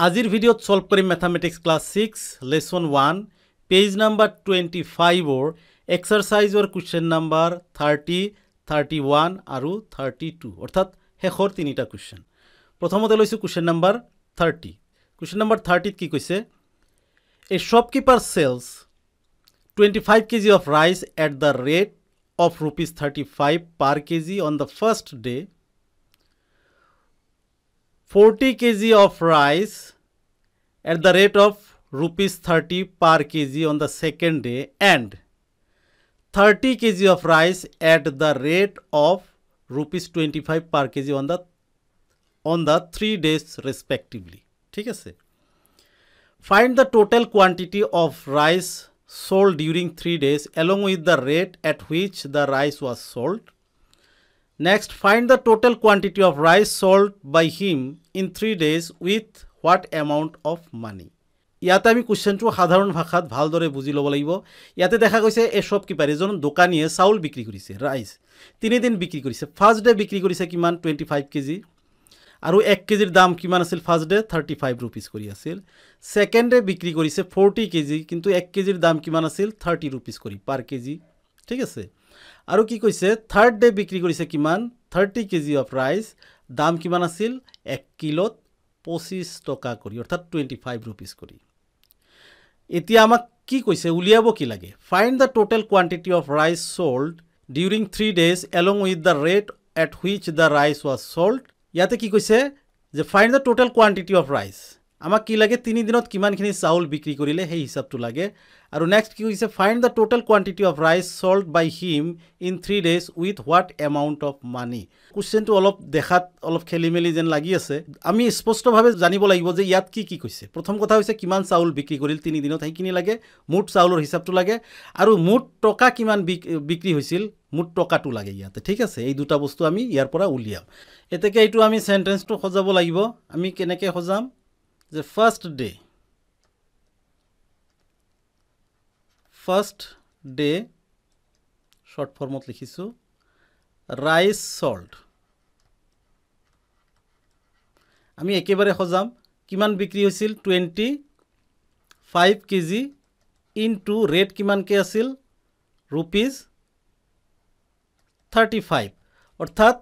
আজিৰ ভিডিঅ'ত ছল্ভ কৰিম mathematics class six lesson one page number twenty ফাইভৰ এক্সাৰচাইজৰ question number thirty thirty one আৰু থাৰ্টি টু অৰ্থাৎ শেষৰ তিনিটা কুৱেশ্যন প্ৰথমতে লৈছোঁ question number thirty question number থাৰ্টিত কি কৈছে? A shopkeeper sells twenty five KG of rice at the rate of rupees thirty five per KG on the first day 40 kg of rice at the rate of rupees 30 per kg on the second day and 30 kg of rice at the rate of rupees 25 per kg on the on the 3 days respectively ঠিক আছে find the total quantity of rice sold during 3 days along with the rate at which the rice was sold Next, find the total quantity of rice sold by him in three days with what amount of money. ইয়াতে আমি কুৱেশ্যনটো সাধাৰণ ভাষাত ভালদৰে বুজি ল'ব লাগিব। ইয়াতে দেখা গৈছে এই শ্বপকিপাৰ এজন দোকানীয়ে চাউল বিক্ৰী কৰিছে ৰাইচ তিনিদিন বিক্ৰী কৰিছে। ফাৰ্ষ্ট ডে বিক্ৰী কৰিছে কিমান? Twenty five KG. আৰু এক কেজিৰ দাম কিমান আছিল? First day thirty five rupees কৰি আছিল। ছেকেণ্ড ডে বিক্ৰী কৰিছে ফৰ্টি কেজি কিন্তু এক কেজিৰ দাম কিমান আছিল? থাৰ্টি ৰুপিজ কৰি পাৰ কেজি। ঠিক আছে? আৰু কি কৈছে? থাৰ্ড ডে বিক্ৰী কৰিছে কিমান? থাৰ্টি কেজি অফ ৰাইচ দাম কিমান আছিল? এক কিলোত পঁচিছ টকা কৰি অৰ্থাৎ টুৱেণ্টি ফাইভ ৰুপিজ কৰি। এতিয়া আমাক কি কৈছে? উলিয়াব কি লাগে? Find the total quantity of rice sold during three days along with the rate at which the rice was sold ইয়াতে কি কৈছে? যে find the total quantity of rice আমাক কি লাগে? তিনিদিনত কিমানখিনি চাউল বিক্ৰী কৰিলে সেই হিচাপটো লাগে। আৰু নেক্সট কি হৈছে? Find the total quantity of rice sold by him in three days with what amount of money কুৱেশ্যনটো অলপ দেখাত অলপ খেলি মেলি যেন লাগি আছে। আমি স্পষ্টভাৱে জানিব লাগিব যে ইয়াত কি কি কৈছে। প্ৰথম কথা হৈছে কিমান চাউল বিক্ৰী কৰিল তিনিদিনত সেইখিনি লাগে। মুঠ চাউলৰ হিচাপটো লাগে। আৰু মুঠ টকা কিমান বিক্ৰী হৈছিল মুঠ টকাটো লাগে ইয়াতে। ঠিক আছে? এই দুটা বস্তু আমি ইয়াৰ পৰা উলিয়াম। এতেকে এইটো আমি চেণ্টেঞ্চটো সজাব লাগিব। আমি কেনেকৈ সজাম? যে first day first day short ফৰ্মত লিখিছোঁ ৰাইচ চল্ট আমি একেবাৰে সজাম কিমান বিক্ৰী হৈছিল? Twenty five KG into rate কিমানকৈ আছিল? ৰুপিজ থাৰ্টি ফাইভ অৰ্থাৎ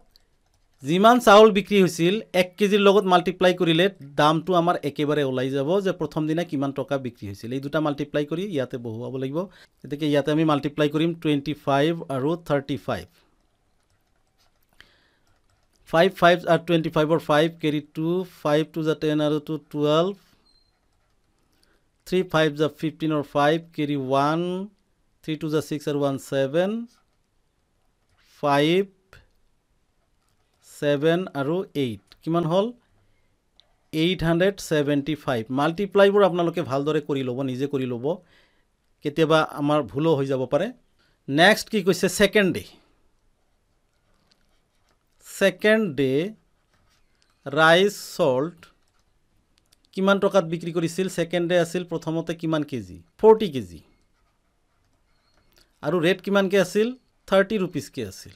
যিমান চাউল বিক্ৰী হৈছিল এক কেজিৰ লগত মাল্টিপ্লাই কৰিলে দামটো আমাৰ একেবাৰে ওলাই যাব যে প্ৰথম দিনা কিমান টকা বিক্ৰী হৈছিল। এই দুটা মাল্টিপ্লাই কৰি ইয়াতে বহুৱাব লাগিব। গতিকে ইয়াতে আমি মাল্টিপ্লাই কৰিম টুৱেণ্টি ফাইভ আৰু থাৰ্টি ফাইভ ফাইভ ফাইভ আৰু টুৱেণ্টি ফাইভৰ five carry two five two জা টেন আৰু টু টুৱেল্ভ থ্ৰী ফাইভ জা ফিফটিনৰ five carry one three two জা ছিক্স আৰু ওৱান ছেভেন ফাইভ ছেভেন আৰু এইট কিমান হ'ল? এইট হাণ্ড্ৰেড ছেভেণ্টি ফাইভ মাল্টিপ্লাইবোৰ আপোনালোকে ভালদৰে কৰি ল'ব নিজে কৰি ল'ব। কেতিয়াবা আমাৰ ভুলো হৈ যাব পাৰে। নেক্সট কি কৈছে? Second day second day rice sold কিমান টকাত বিক্ৰী কৰিছিল? ছেকেণ্ড ডে আছিল প্ৰথমতে কিমান কেজি? Forty KG. আৰু ৰেট কিমানকৈ আছিল? থাৰ্টি ৰুপিজকৈ আছিল।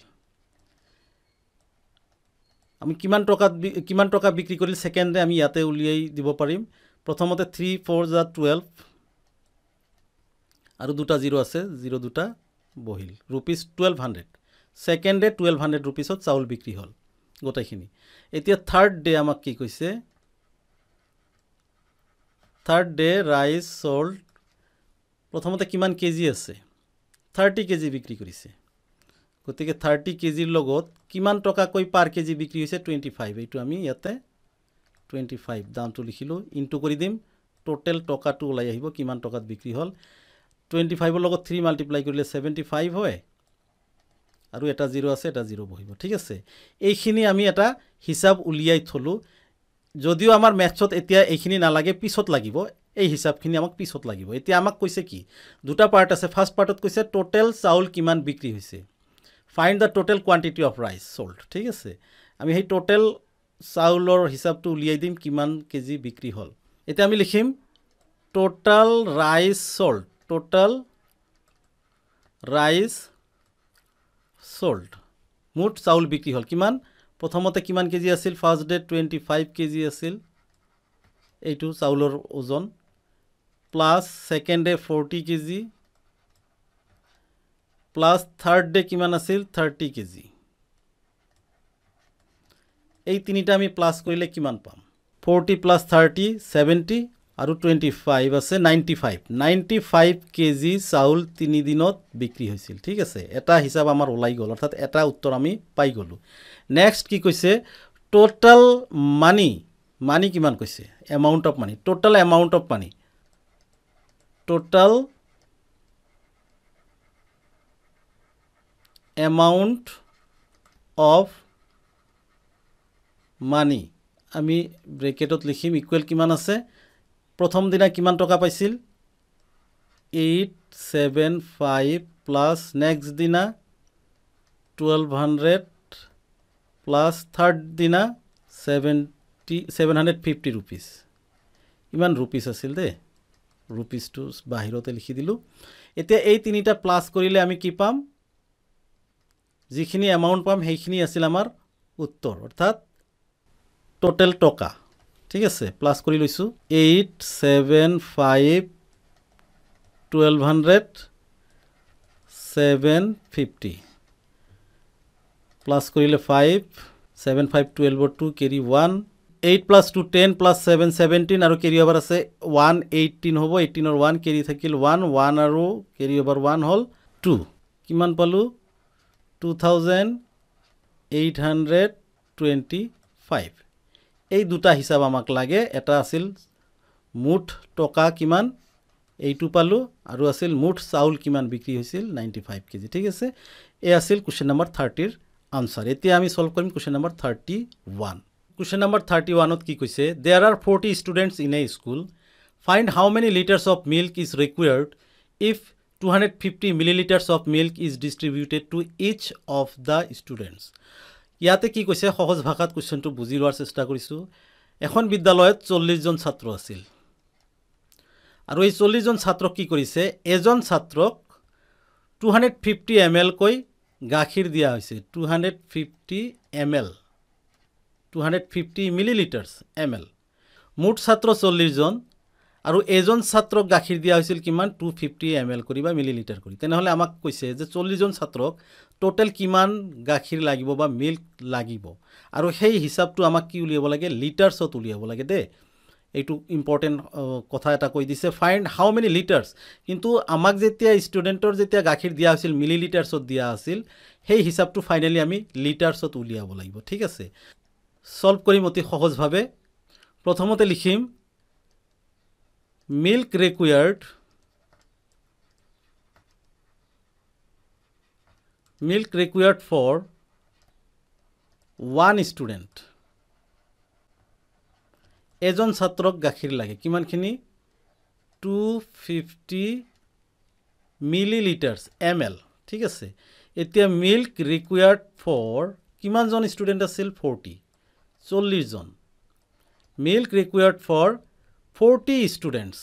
আমি কিমান টকাত কিমান টকা বিক্ৰী কৰিল ছেকেণ্ড আমি ইয়াতে উলিয়াই দিব পাৰিম। প্ৰথমতে থ্ৰী ফ'ৰ জা টুৱেল্ভ আৰু দুটা জিৰ' আছে জিৰ' দুটা বহিল। Rupees twelve hundred second day twelve hundred ৰুপিজত চাউল বিক্ৰী হ'ল গোটেইখিনি। এতিয়া থাৰ্ড ডে আমাক কি কৈছে? থাৰ্ড ডে ৰাইচ চল্ট প্ৰথমতে কিমান কেজি আছে? থাৰ্টি কেজি বিক্ৰী কৰিছে। গতিকে থাৰ্টি কেজিৰ লগত কিমান টকাকৈ পাৰ কেজি বিক্ৰী হৈছে? টুৱেণ্টি ফাইভ এইটো আমি ইয়াতে টুৱেণ্টি ফাইভ দামটো লিখিলোঁ। ইনটু কৰি দিম। টোটেল টকাটো ওলাই আহিব। কিমান টকাত বিক্ৰী হ'ল? টুৱেণ্টি ফাইভৰ লগত থ্ৰী মাল্টিপ্লাই কৰিলে ছেভেণ্টি ফাইভ হয়। আৰু এটা জিৰ' আছে এটা জিৰ' বহিব। ঠিক আছে? এইখিনি আমি এটা হিচাপ উলিয়াই থলোঁ। যদিও আমাৰ মেথছত এতিয়া এইখিনি নালাগে পিছত লাগিব। এই হিচাপখিনি আমাক পিছত লাগিব। এতিয়া আমাক কৈছে কি? দুটা পাৰ্ট আছে। ফাৰ্ষ্ট পাৰ্টত কৈছে টোটেল চাউল কিমান বিক্ৰী হৈছে? Find the total quantity of rice sold ঠিক আছে? আমি সেই টোটেল চাউলৰ হিচাপটো উলিয়াই দিম কিমান কেজি বিক্ৰী হ'ল। এতিয়া আমি লিখিম total rice sold total rice sold মুঠ চাউল বিক্ৰী হ'ল কিমান? প্ৰথমতে কিমান কেজি আছিল? First day twenty five KG আছিল। এইটো চাউলৰ ওজন। Plus second day forty KG. Plus third day কিমান আছিল? Thirty KG. এই তিনিটা আমি প্লাছ কৰিলে কিমান পাম? ফৰ্টি প্লাছ থাৰ্টি ছেভেণ্টি আৰু টুৱেণ্টি ফাইভ আছে ninety five ninety five KG চাউল তিনিদিনত বিক্ৰী হৈছিল ঠিক আছে? এটা হিচাপ আমাৰ ওলাই গ'ল অৰ্থাৎ এটা উত্তৰ আমি পাই গ'লোঁ। নেক্সট কি কৈছে? ট'টেল মানি মানি কিমান কৈছে? Amount of money total amount of money total amount of money আমি ব্ৰেকেটত লিখিম ইকুৱেল কিমান আছে? প্ৰথম দিনা কিমান টকা পাইছিল? Eight seven five plus next দিনা টুৱেলভ হাণ্ড্ৰেড প্লাছ থাৰ্ড দিনা seventy seven hundred fifty rupees ইমান ৰুপিজ আছিল দেই। ৰুপিজটো বাহিৰতে লিখি দিলোঁ। এতিয়া এই তিনিটা প্লাছ কৰিলে আমি কি পাম? যিখিনি এমাউণ্ট পাম সেইখিনি আছিল আমাৰ উত্তৰ অৰ্থাৎ টোটেল টকা। ঠিক আছে প্লাছ কৰি লৈছোঁ। Eight seven five twelve hundred seven fifty plus কৰিলে five seven five টুৱেলভৰ two carry one eight plus two ten plus seven seventeen আৰু কেৰি অভাৰ আছে ওৱান এইটিন হ'ব। এইটিনৰ ওৱান কেৰি থাকিল ওৱান ওৱান আৰু কেৰি অভাৰ ওৱান হ'ল two কিমান পালোঁ? এই দুটা হিচাপ আমাক লাগে। এটা আছিল মুঠ টকা কিমান? এইটো পালোঁ। আৰু আছিল মুঠ চাউল কিমান বিক্ৰী হৈছিল? Ninety five KG. ঠিক আছে? এই আছিল কুৱেশ্যন নম্বৰ থাৰ্টিৰ আনচাৰ এতিয়া আমি চল্ভ কৰিম question number thirty one question number thirty ওৱানত কি কৈছে there are forty students in a school find how many litres of milk is required if two hundred fifty millilitres of milk is distributed to each of the students ইয়াতে কি কৈছে সহজ ভাষাত কুৱেশ্যনটো বুজি লোৱাৰ চেষ্টা কৰিছোঁ। এখন বিদ্যালয়ত চল্লিছজন ছাত্ৰ আছিল। আৰু এই চল্লিছজন ছাত্ৰক কি কৰিছে এজন ছাত্ৰক টু হাণ্ড্ৰেড ফিফটি এম এলকৈ গাখীৰ দিয়া হৈছে। Two hundred fifty M L two hundred fifty millilitres M L মুঠ ছাত্ৰ চল্লিছজন আৰু এজন ছাত্ৰক গাখীৰ দিয়া হৈছিল কিমান? টু ফিফটি এম এল কৰি বা মিলি লিটাৰ কৰি। তেনেহ'লে আমাক কৈছে যে চল্লিছজন ছাত্ৰক টোটেল কিমান গাখীৰ লাগিব বা মিল্ক লাগিব? আৰু সেই হিচাপটো আমাক কি উলিয়াব লাগে? লিটাৰ্ছত উলিয়াব লাগে দেই। এইটো ইম্পৰ্টেণ্ট কথা এটা কৈ দিছে। ফাইণ্ড হাউ মেনি লিটাৰ্ছ কিন্তু আমাক যেতিয়া ষ্টুডেণ্টৰ যেতিয়া গাখীৰ দিয়া হৈছিল মিলি লিটাৰ্ছত দিয়া আছিল সেই হিচাপটো ফাইনেলি আমি লিটাৰ্ছত উলিয়াব লাগিব। ঠিক আছে? ছল্ভ কৰিম অতি সহজভাৱে। প্ৰথমতে লিখিম milk required milk required for one student এজন ছাত্ৰক গাখীৰ লাগে। কিমানখিনি? Two fifty millilitres M L ঠিক আছে। এতিয়া মিল্ক ৰিকুৱাৰ্ড ফৰ কিমানজন ষ্টুডেণ্ট আছিল? ফৰ্টি চল্লিছজন milk required for forty students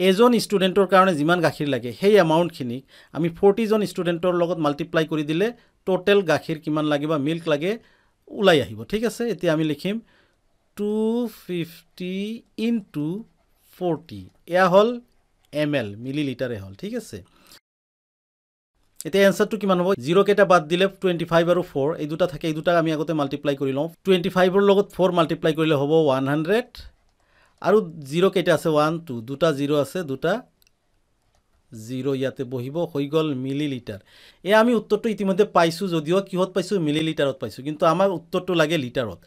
এজন ষ্টুডেণ্টৰ কাৰণে যিমান গাখীৰ লাগে সেই এমাউণ্টখিনিক আমি ফৰ্টিজন ষ্টুডেণ্টৰ লগত মাল্টিপ্লাই কৰি দিলে ট'টেল গাখীৰ কিমান লাগে বা মিল্ক লাগে ওলাই আহিব। ঠিক আছে এতিয়া আমি লিখিম টু ফিফটি ইনটু ফৰ্টি এয়া হ'ল এম এল মিলি লিটাৰে হ'ল। ঠিক আছে। এতিয়া এনচাৰটো কিমান হ'ব? জিৰ'কেইটা বাদ দিলে টুৱেণ্টি ফাইভ আৰু ফ'ৰ এই দুটা থাকে এই দুটাক আমি আগতে মাল্টিপ্লাই কৰি লওঁ। টুৱেণ্টি ফাইভৰ লগত ফ'ৰ মাল্টিপ্লাই কৰিলে হ'ব ওৱান হাণ্ড্ৰেড আৰু জিৰ' কেইটা আছে? ওৱান টু দুটা জিৰ' আছে দুটা জিৰ' ইয়াতে বহিব হৈ গ'ল মিলি লিটাৰ এয়া আমি উত্তৰটো ইতিমধ্যে পাইছোঁ যদিও কিহত পাইছোঁ? মিলি লিটাৰত পাইছোঁ কিন্তু আমাৰ উত্তৰটো লাগে লিটাৰত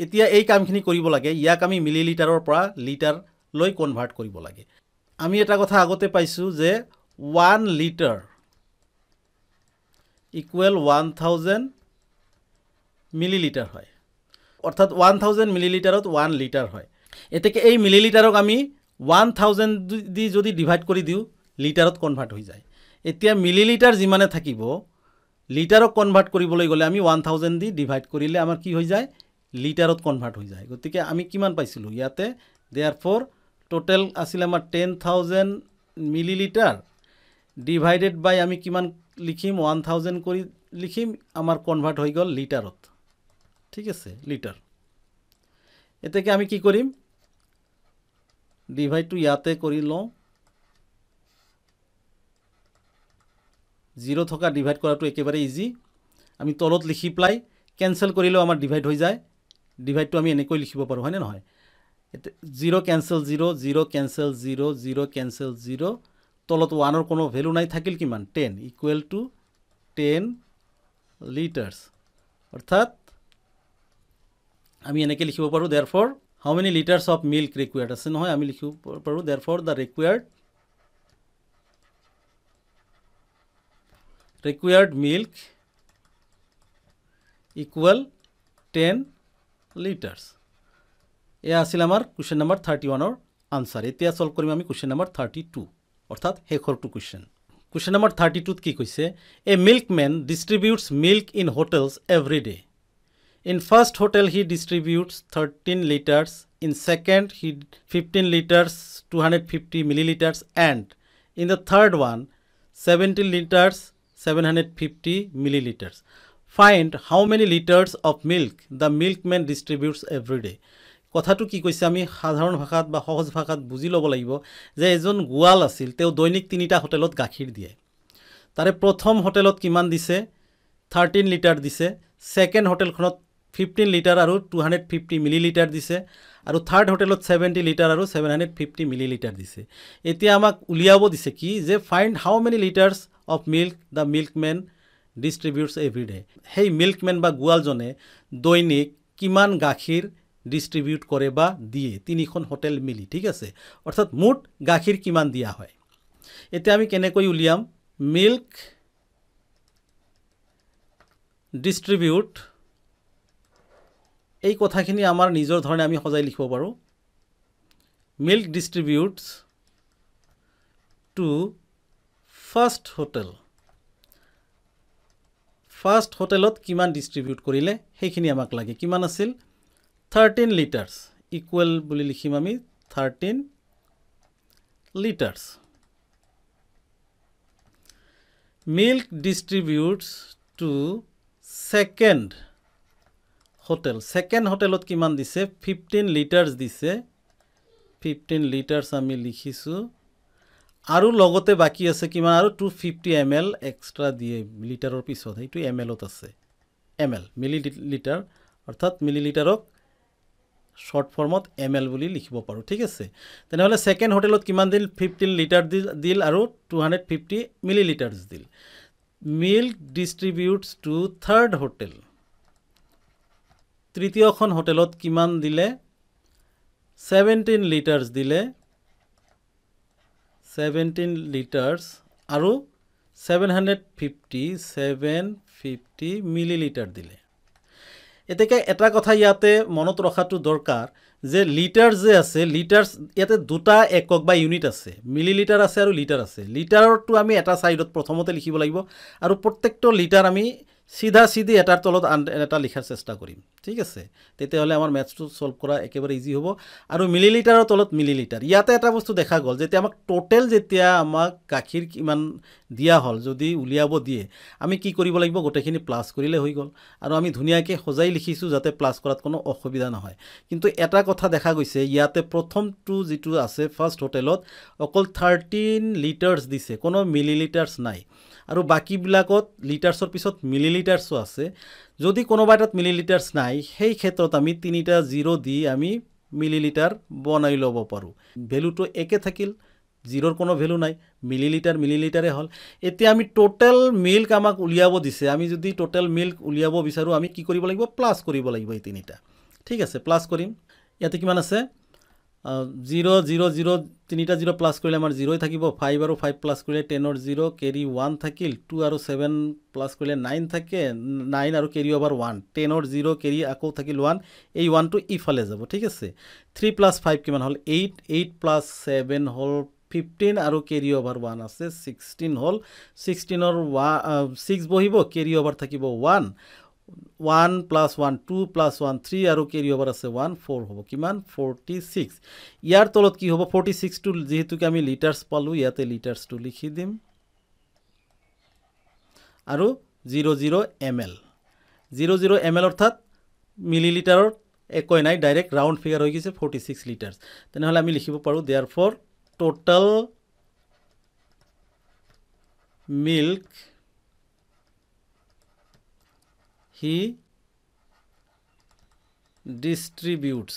এতিয়া এই কামখিনি কৰিব লাগে ইয়াক আমি মিলি লিটাৰৰ পৰা লিটাৰলৈ কনভাৰ্ট কৰিব লাগে। আমি এটা কথা আগতে পাইছোঁ যে one litre equal one thousand millilitre হয়। অৰ্থাৎ ওৱান থাউজেণ্ড মিলি লিটাৰত ওৱান লিটাৰ হয়। এতেকে এই মিলি লিটাৰক আমি ওৱান থাউজেণ্ড দি যদি ডিভাইড কৰি দিওঁ লিটাৰত কনভাৰ্ট হৈ যায়। এতিয়া মিলি লিটাৰ যিমানে থাকিব লিটাৰক কনভাৰ্ট কৰিবলৈ গ'লে আমি ওৱান থাউজেণ্ড দি ডিভাইড কৰিলে আমাৰ কি হৈ যায়? লিটাৰত কনভাৰ্ট হৈ যায়। গতিকে আমি কিমান পাইছিলোঁ? ইয়াতে দেয়াৰ ফ'ৰ টোটেল আছিলে আমাৰ ten thousand millilitre divided by আমি কিমান লিখিম ওৱান থাউজেণ্ড কৰি লিখিম আমাৰ কনভাৰ্ট হৈ গ'ল লিটাৰত। ঠিক আছে লিটাৰ। এতেকে আমি কি কৰিম? ডিভাইডটো ইয়াতে কৰি লওঁ। জিৰ' থকা ডিভাইড কৰাটো একেবাৰে ইজি আমি তলত লিখি পেলাই কেঞ্চেল কৰিলেও আমাৰ ডিভাইড হৈ যায়। ডিভাইডটো আমি এনেকৈ লিখিব পাৰোঁ হয়নে নহয়? Zero' cancel zero' zero' cancel zero' zero' cancel zero' তলত ওৱানৰ কোনো ভেলু নাই থাকিল কিমান? Ten equal to ten litres অৰ্থাৎ আমি এনেকৈ লিখিব পাৰোঁ there for how many litres of milk required আছে নহয় আমি লিখিব পাৰোঁ there for the required required milk equal 10 liters এয়া আছিল আমাৰ কুৱেশ্যন নম্বৰ থাৰ্টি ওৱানৰ আনচাৰ এতিয়া চল্ভ কৰিম আমি কুৱেশ্যন নম্বৰ থাৰ্টি টু অৰ্থাৎ শেষৰটো কুৱেশ্যন কুৱেশ্যন নম্বৰ থাৰ্টি টুত কি কৈছে? A milkman distributes milk in hotels every day in first hotel he distributes thirteen litres in second he fifteen litres two hundred fifty millilitres and in the third one seventeen litres 750 milliliters. Find how many liters of milk the milkman distributes every day. কথাটো কি কৈছে আমি সাধাৰণ ভাষাত বা সহজ ভাষাত বুজি ল'ব লাগিব যে এজন গোৱাল আছিল তেওঁ দৈনিক তিনিটা হোটেলত গাখীৰ দিয়ে। তাৰে প্ৰথম হোটেলত কিমান দিছে? থাৰ্টিন লিটাৰ দিছে। ছেকেণ্ড হোটেলখনত ফিফটিন লিটাৰ আৰু two hundred fifty millilitre দিছে। আৰু থাৰ্ড হোটেলত ছেভেণ্টি লিটাৰ আৰু seven hundred fifty millilitre দিছে। এতিয়া আমাক উলিয়াব দিছে কি যে find how many litres of milk the milkman distributes every day সেই মিল্কমেন বা গোৱালজনে দৈনিক কিমান গাখীৰ ডিষ্ট্ৰিবিউট কৰে বা দিয়ে তিনিখন হোটেল মিলি ঠিক আছে? অৰ্থাৎ মুঠ গাখীৰ কিমান দিয়া হয়? এতিয়া আমি কেনেকৈ উলিয়াম? মিল্ক ডিষ্ট্ৰিবিউট এই কথাখিনি আমাৰ নিজৰ ধৰণে আমি সজাই লিখিব পাৰোঁ। Milk distributes to first hotel first হোটেলত কিমান ডিষ্ট্ৰিবিউট কৰিলে সেইখিনি আমাক লাগে। কিমান আছিল? থাৰ্টিন লিটাৰ্ছ ইকুৱেল বুলি লিখিম আমি thirteen litres milk distributes to second hotel second হোটেলত কিমান দিছে? ফিফটিন লিটাৰ্ছ দিছে। ফিফটিন লিটাৰ্ছ আমি লিখিছোঁ। আৰু লগতে বাকী আছে কিমান? আৰু two fifty M L extra দিয়ে লিটাৰৰ পিছত। সেইটো এম এলত আছে। এম এল মিলি লিটাৰ অৰ্থাৎ মিলি লিটাৰক শ্বৰ্ট ফৰ্মত এম এল বুলি লিখিব পাৰোঁ ঠিক আছে? তেনেহ'লে ছেকেণ্ড হোটেলত কিমান দিল? ফিফটিন লিটাৰ দিল দিল আৰু two hundred fifty millilitres Dil. Milk distributes to third hotel তৃতীয়খন হোটেলত কিমান দিলে? ছেভেণ্টিন লিটাৰ্ছ দিলে। ছেভেণ্টিন লিটাৰ্ছ আৰু seven hundred fifty seven fifty millilitre দিলে। এতিয়া এটা কথা ইয়াতে মনত ৰখাটো দৰকাৰ যে লিটাৰ যে আছে লিটাৰ্ছ ইয়াতে দুটা একক বা ইউনিট আছে মিলি লিটাৰ আছে আৰু লিটাৰ আছে। লিটাৰটো আমি এটা ছাইডত প্ৰথমতে লিখিব লাগিব আৰু প্ৰত্যেকটো লিটাৰ আমি চিধা চিধি এটাৰ তলত আন এটা লিখাৰ চেষ্টা কৰিম। ঠিক আছে? তেতিয়াহ'লে আমাৰ মেথছটো ছল্ভ কৰা একেবাৰে ইজি হ'ব। আৰু মিলি লিটাৰৰ তলত মিলি লিটাৰ ইয়াতে এটা বস্তু দেখা গ'ল যেতিয়া আমাক টোটেল যেতিয়া আমাক গাখীৰ কিমান দিয়া হ'ল যদি উলিয়াব দিয়ে আমি কি কৰিব লাগিব? গোটেইখিনি প্লাছ কৰিলে হৈ গ'ল। আৰু আমি ধুনীয়াকৈ সজাই লিখিছোঁ যাতে প্লাছ কৰাত কোনো অসুবিধা নহয়। কিন্তু এটা কথা দেখা গৈছে ইয়াতে প্ৰথমটো যিটো আছে ফাৰ্ষ্ট হোটেলত অকল থাৰ্টিন লিটাৰ্ছ দিছে কোনো মিলি লিটাৰ্ছ নাই। আৰু বাকীবিলাকত লিটাৰ্ছৰ পিছত মিলি লিটাৰ্ছো আছে। যদি কোনোবা এটাত মিলি লিটাৰ্ছ নাই সেই ক্ষেত্ৰত আমি তিনিটা জিৰ' দি আমি মিলি লিটাৰ বনাই ল'ব পাৰোঁ। ভেলুটো একে থাকিল জিৰ'ৰ কোনো ভেলু নাই মিলি লিটাৰ মিলি লিটাৰে হ'ল। এতিয়া আমি টোটেল মিল্ক আমাক উলিয়াব দিছে। আমি যদি টোটেল মিল্ক উলিয়াব বিচাৰোঁ আমি কি কৰিব লাগিব? প্লাছ কৰিব লাগিব এই তিনিটা। ঠিক আছে প্লাছ কৰিম। ইয়াতে কিমান আছে? জিৰ' জিৰ' জিৰ' তিনিটা জিৰ' প্লাছ কৰিলে আমাৰ জিৰ'ই থাকিব। ফাইভ আৰু ফাইভ প্লাছ কৰিলে টেনৰ জিৰ' কেৰি ওৱান থাকিল। টু আৰু ছেভেন প্লাছ কৰিলে নাইন থাকে। নাইন আৰু কেৰি অভাৰ ওৱান টেনৰ জিৰ' কেৰি আকৌ থাকিল ওৱান এই ওৱানটো ইফালে যাব ঠিক আছে? থ্ৰী প্লাছ ফাইভ কিমান হ'ল? এইট এইট প্লাছ ছেভেন হ'ল ফিফটিন আৰু কেৰি অভাৰ ওৱান আছে ছিক্সটিন হ'ল। ছিক্সটিনৰ ওৱান ছিক্স বহিব কেৰি অভাৰ থাকিব one one plus one two plus one three আৰু কেৰি অভাৰ আছে ওৱান ফ'ৰ হ'ব। কিমান? Forty six. ইয়াৰ তলত কি হ'ব? ফৰ্টি ছিক্সটো যিহেতুকে আমি লিটাৰ্ছ পালোঁ ইয়াতে লিটাৰ্ছটো লিখি দিম। আৰু zero' zero' M L. Zero' zero' M L অৰ্থাৎ মিলিলিটাৰত একোৱে নাই ডাইৰেক্ট ৰাউণ্ড ফিগাৰ হৈ গৈছে ফৰ্টি ছিক্স লিটাৰ্ছ। তেনেহ'লে আমি লিখিব পাৰোঁ therefore total milk he distributes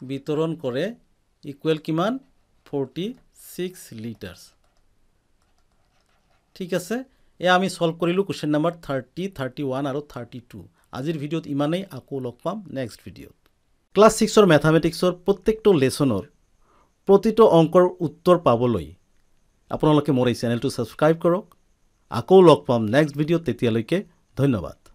বিতৰণ কৰে ইকুৱেল কিমান? ফৰ্টি ছিক্স লিটাৰ্ছ ঠিক আছে? এয়া আমি ছল্ভ কৰিলোঁ question number thirty thirty one আৰু থাৰ্টি টু আজিৰ ভিডিঅ'ত ইমানেই। আকৌ লগ পাম নেক্সট ভিডিঅ'ত। ক্লাছ ছিক্সৰ মেথামেটিক্সৰ প্ৰত্যেকটো লেচনৰ প্ৰতিটো অংকৰ উত্তৰ পাবলৈ আপোনালোকে মোৰ এই চেনেলটো ছাবস্ক্ৰাইব কৰক। আকৌ লগ পাম নেক্সট ভিডিঅ'ত তেতিয়ালৈকে। धन्यवाद।